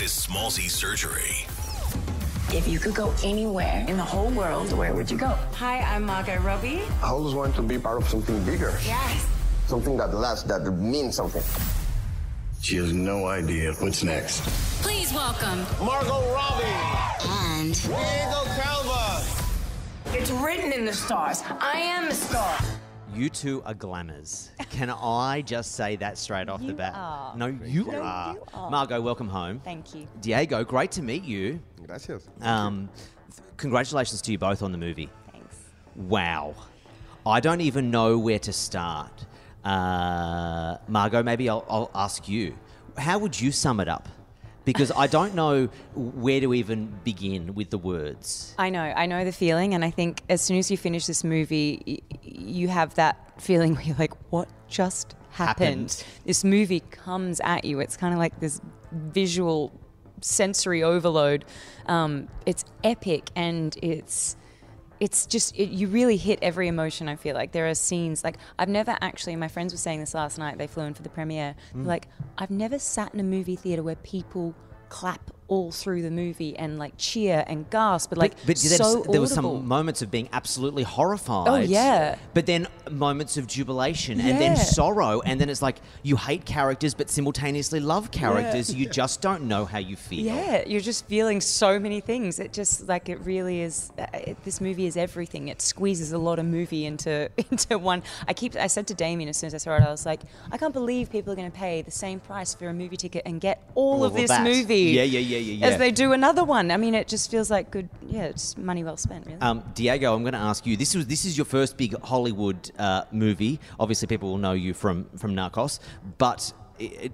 This is Smallzy Surgery. If you could go anywhere in the whole world, where would you go? Hi, I'm Margot Robbie. I always want to be part of something bigger. Yes. Something that lasts, that means something. She has no idea what's next. Please welcome Margot Robbie! and Diego Calva! It's written in the stars. I am a star. You two are glamours. Can I just say that straight off the bat? are. No, you No, are. you are. Margot, welcome home. Thank you. Diego, great to meet you. Gracias. Um, th- congratulations to you both on the movie. Thanks. Wow. I don't even know where to start. Uh, Margot, maybe I'll, I'll ask you. How would you sum it up? Because I don't know where to even begin with the words. I know, I know the feeling, and I think as soon as you finish this movie, y- you have that feeling where you're like, what just happened? Happened. This movie comes at you. It's kind of like this visual sensory overload. Um, it's epic, and it's it's just it, you really hit every emotion. I feel like there are scenes like I've never actually. My friends were saying this last night. They flew in for the premiere. They're Like I've never sat in a movie theater where people clap all through the movie and like cheer and gasp, but like but then so s- there were some moments of being absolutely horrified. Oh, yeah. But then moments of jubilation and then sorrow, and then it's like you hate characters but simultaneously love characters. You just don't know how you feel. Yeah, you're just feeling so many things. It just like it really is. Uh, it, this movie is everything. It squeezes a lot of movie into into one. I keep. I said to Damien as soon as I saw it, I was like, I can't believe people are going to pay the same price for a movie ticket and get all, All of this movie. Yeah, yeah, yeah, yeah. As they do another one. I mean, it just feels like good. Yeah, it's money well spent. Really. Um, Diego, I'm going to ask you. This was this is your first big Hollywood uh, movie. Obviously, people will know you from from Narcos, but it-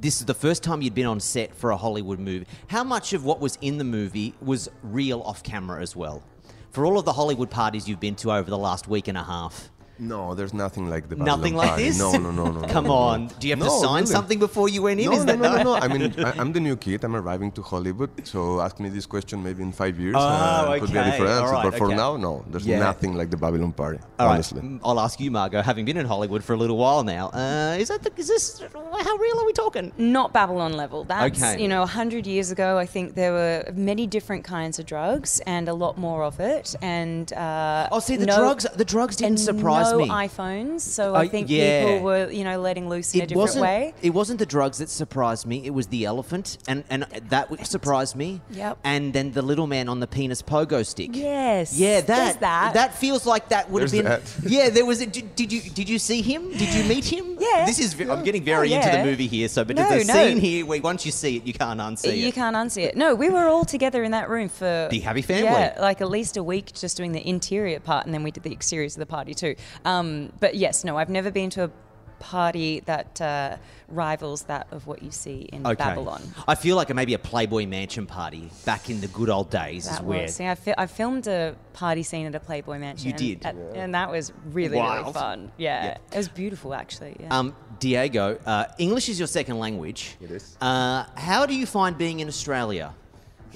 this is the first time you'd been on set for a Hollywood movie. How much of what was in the movie was real off camera as well? For all of the Hollywood parties you've been to over the last week and a half, No, there's nothing like the nothing Babylon like Party. this. No, no, no, no. Come no, no. on, do you have to sign really. something before you went in? No, is no, that no, no, no. I mean, I, I'm the new kid. I'm arriving to Hollywood, so ask me this question maybe in five years. Oh, uh, Could be a different answer. right, but for okay. now, no. There's Yeah. nothing like the Babylon Party. All right, honestly. mm, I'll ask you, Margot. Having been in Hollywood for a little while now, uh, is that the, is this how real are we talking? not Babylon level. That's Okay. you know, hundred years ago, I think there were many different kinds of drugs and a lot more of it. And uh, Oh, see, the no- drugs the drugs didn't and surprise no me. iPhones, so Uh, I think yeah. people were you know letting loose in a different wasn't. way. It wasn't the drugs that surprised me. It was the elephant, and and that w- surprised me. Yep. And then the little man on the penis pogo stick. Yes, Yeah, there's that that. feels like that would have been. that. Yeah, there was. A, did, did you did you see him? Did you meet him? Yeah. This is. I'm getting very Oh, into the movie here. So, but No, there's a no. scene here where once you see it, you can't unsee it. you can't unsee it. No, we were all together in that room for the happy family. Yeah, like at least a week just doing the interior part, and then we did the exteriors of the party too. Um, but yes, no, I've never been to a party that uh, rivals that of what you see in Okay. Babylon. I feel like maybe a Playboy Mansion party back in the good old days is That where. See, I, fi- I filmed a party scene at a Playboy Mansion. You did? at- and that was really, really fun. Yeah. Yeah. it was beautiful actually. Yeah. Um, Diego, uh, English is your second language. It is. Uh, how do you find being in Australia?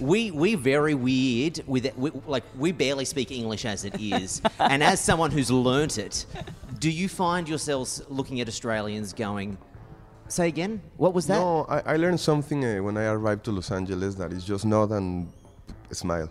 We we very weird with it. We, like we barely speak English as it is, and as someone who's learnt it, do you find yourselves looking at Australians going, "Say again, what was that?" No, I, I learned something uh, when I arrived to Los Angeles that is just nod and smile.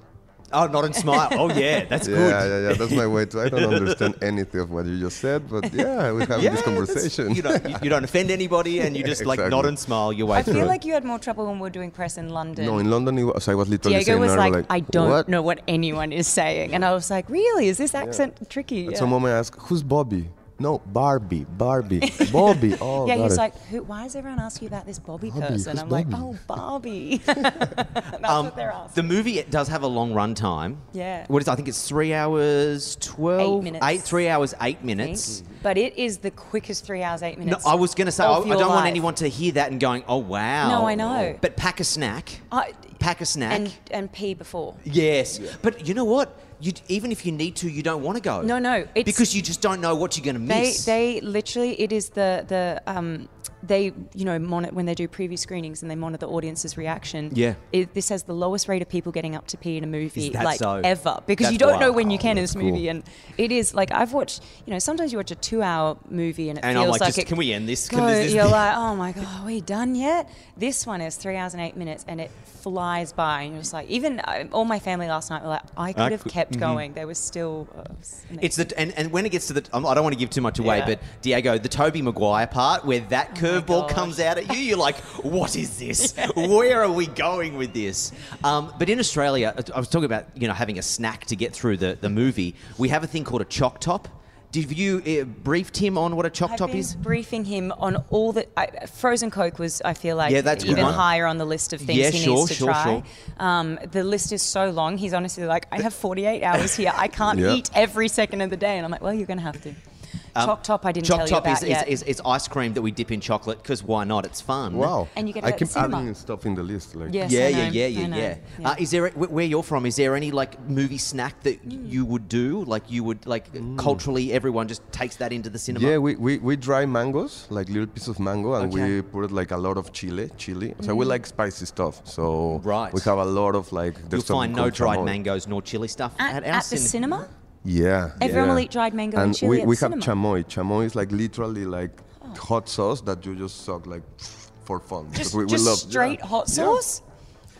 Oh, not and smile. Oh yeah, that's yeah, good. yeah, yeah. Yeah. That's my way to. I don't understand anything of what you just said, but yeah, we're having Yeah, this conversation. You don't, you, you don't offend anybody, and you just like Exactly. nod and smile your way I through. feel like you had more trouble when we were doing press in London. no, in London, it was, I was literally Diego saying, was Narva, like, I don't what? know what anyone is saying. And I was like, really? Is this accent tricky? And Yeah. some woman asked, "Who's Bobby?" No, Barbie, Barbie, Bobby. Oh, yeah, he's it. like, Who, why is everyone asking you about this Bobby, Bobby, person? I'm like, oh, Barbie. That's Um, what they're asking. the movie it does have a long run time. Yeah. What is? it? I think it's three hours twelve. minutes. Eight, three hours eight minutes. But it is the quickest three hours, eight minutes. No, minutes. I was going to say I, I don't want anyone to hear that and going, "Oh wow." No, I know. But pack a snack. I- pack a snack. and and pee before. yes, but you know what? You even if you need to, you don't want to go. No, no, it's- because you just don't know what you're going to They miss. they literally it is the the um they, you know, monitor when they do preview screenings and they monitor the audience's reaction. Yeah. It, this has the lowest rate of people getting up to pee in a movie, like so? ever, because That's you don't know when you can in this movie, and it is like I've watched. You know, sometimes you watch a two-hour movie and it And feels I'm like, like it can we end this? Can Go, this- you're like, oh my god, are we done yet? This one is three hours and eight minutes, and it flies by. And you're just like, even uh, all my family last night were like, I could have could- kept going. There was still. Uh, it. It's the and, and when it gets to the I don't want to give too much away, Yeah. but Diego, the Tobey Maguire part where that Oh my curveball gosh. comes out at you, you're like, what is this? Where are we going with this? Um, but in Australia, I was talking about you know having a snack to get through the, the movie. We have a thing called a choc top. Did you uh, briefed him on what a choc I've top is? briefing him on all the I, frozen Coke was. I feel like Yeah, that's even one. higher on the list of things Yeah, he sure, needs to sure, try. sure. Um, the list is so long. He's honestly like, I have 48 hours here. I can't Yeah. eat every second of the day, and I'm like, well, you're going to have to. Um, Choc top, I didn't Choc tell top you is, about yet. is, is, is ice cream that we dip in chocolate because why not? It's fun. Wow. And you get I it at keep cinema. adding stuff in the list. Like, Yes, Yeah, yeah, yeah, yeah, yeah. yeah. Uh, is there wh- where you're from? Is there any like movie snack that you would do? Like you would like mm. culturally, everyone just takes that into the cinema. Yeah, we, we, we dry mangoes, like little piece of mango, and Okay. we put like a lot of chili, chili. So we mm. like spicy stuff. So Right. we have a lot of like. You'll find no dried mangoes nor chili stuff at, at, our at the cin- cinema. Yeah. Everyone yeah. will eat dried mango and and chili we, at we have cinema. chamoy. Chamoy is like literally like hot sauce that you just suck like for fun. Just, we, we love, straight yeah. hot Yeah. sauce.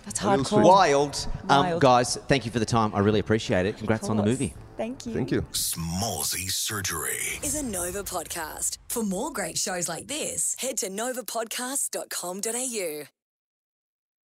That's hardcore. sweet. Wild. Um, Wild. guys, thank you for the time. I really appreciate it. Congrats on the movie. Thank you. Thank you. Smallzy Surgery. is a Nova podcast. For more great shows like this, head to novapodcast.com.au.